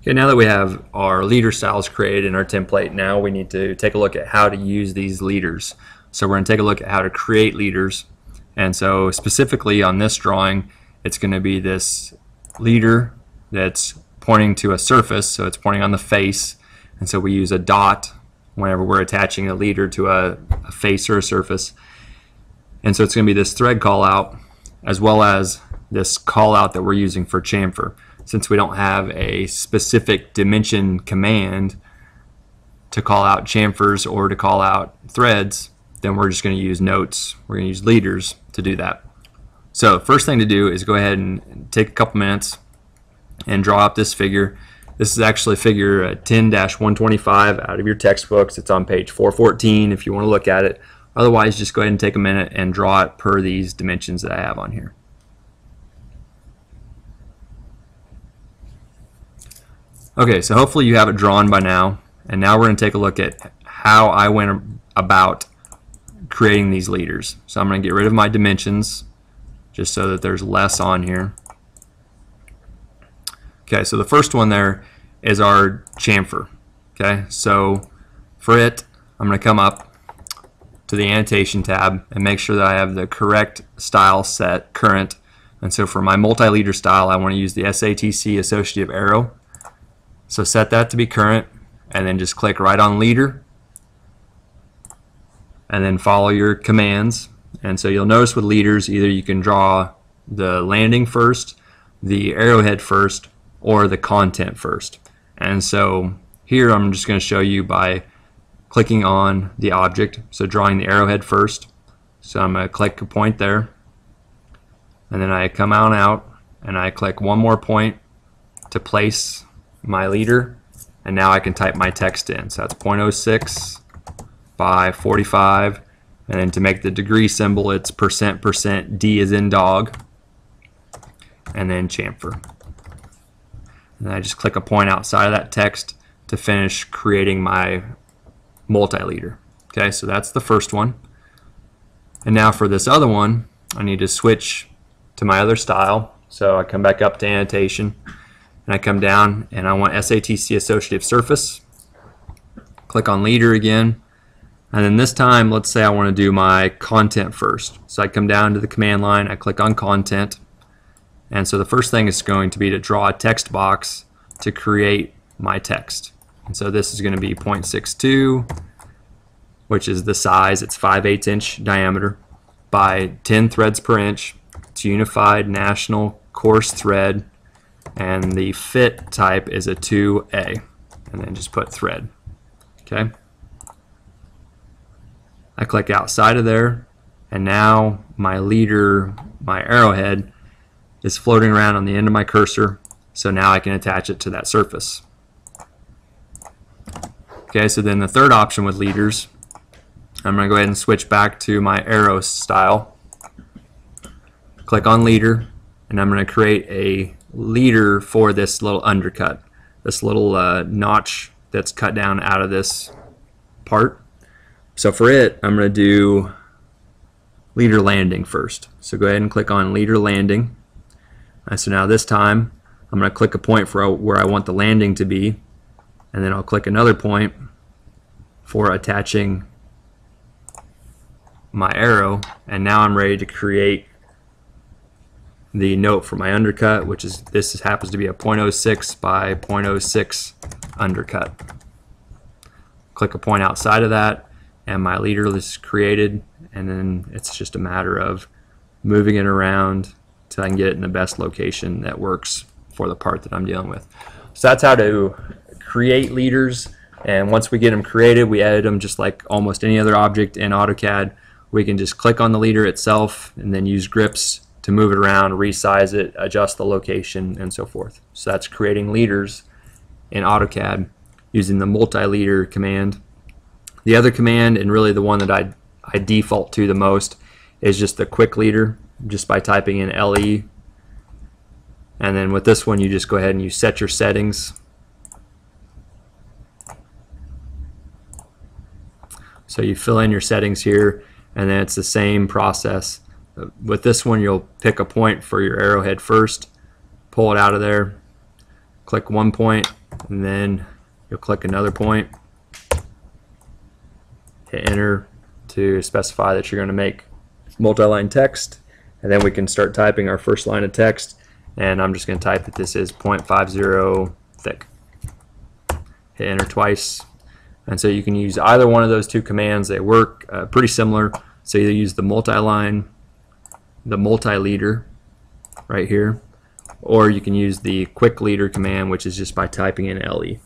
Okay, now that we have our leader styles created in our template, now we need to take a look at how to use these leaders. So we're going to take a look at how to create leaders. And so specifically on this drawing, it's going to be this leader that's pointing to a surface, so it's pointing on the face. And so we use a dot whenever we're attaching a leader to a, a face or a surface. And so it's going to be this thread call out as well as this call out that we're using for chamfer since we don't have a specific dimension command to call out chamfers or to call out threads, then we're just going to use notes. We're going to use leaders to do that. So first thing to do is go ahead and take a couple minutes and draw up this figure. This is actually figure uh, 10-125 out of your textbooks. It's on page 414 if you want to look at it. Otherwise, just go ahead and take a minute and draw it per these dimensions that I have on here. Okay, so hopefully you have it drawn by now. And now we're going to take a look at how I went about creating these leaders. So I'm going to get rid of my dimensions just so that there's less on here. Okay, so the first one there is our chamfer. Okay, so for it, I'm going to come up to the annotation tab and make sure that I have the correct style set current. And so for my multi-leader style, I want to use the SATC associative arrow. So set that to be current and then just click right on leader and then follow your commands. And so you'll notice with leaders, either you can draw the landing first, the arrowhead first, or the content first. And so here I'm just going to show you by clicking on the object, so drawing the arrowhead first. So I'm going to click a point there, and then I come on out, and I click one more point to place my leader and now I can type my text in. So that's 0.06 by 45 and then to make the degree symbol it's percent percent D is in dog and then chamfer. And I just click a point outside of that text to finish creating my multi-leader. Okay, so that's the first one. And now for this other one, I need to switch to my other style. So I come back up to annotation and I come down and I want SATC associative surface. Click on leader again. And then this time, let's say I want to do my content first. So I come down to the command line, I click on content. And so the first thing is going to be to draw a text box to create my text. And so this is going to be 0.62, which is the size, it's 5 8 inch diameter by 10 threads per inch. It's unified national coarse thread and the fit type is a 2A and then just put thread. Okay? I click outside of there. And now my leader my arrowhead is floating around on the end of my cursor. So now I can attach it to that surface. Okay so then the third option with leaders I'm gonna go ahead and switch back to my arrow style. Click on leader and I'm going to create a leader for this little undercut, this little uh, notch that's cut down out of this part. So for it, I'm going to do leader landing first. So go ahead and click on leader landing. And so now this time, I'm going to click a point for where I want the landing to be, and then I'll click another point for attaching my arrow, and now I'm ready to create the note for my undercut, which is this happens to be a 0.06 by 0.06 undercut. Click a point outside of that, and my leader is created, and then it's just a matter of moving it around till I can get it in the best location that works for the part that I'm dealing with. So that's how to create leaders, and once we get them created, we edit them just like almost any other object in AutoCAD. We can just click on the leader itself and then use grips to move it around, resize it, adjust the location, and so forth. So that's creating leaders in AutoCAD using the multi-leader command. The other command, and really the one that I, I default to the most, is just the quick leader, just by typing in LE. And then with this one, you just go ahead and you set your settings. So you fill in your settings here, and then it's the same process with this one, you'll pick a point for your arrowhead first, pull it out of there, click one point, and then you'll click another point. Hit enter to specify that you're going to make multi-line text, and then we can start typing our first line of text. And I'm just going to type that this is 0.50 thick. Hit enter twice, and so you can use either one of those two commands. They work uh, pretty similar. So you use the multi-line, the multi-leader right here, or you can use the quick leader command, which is just by typing in LE.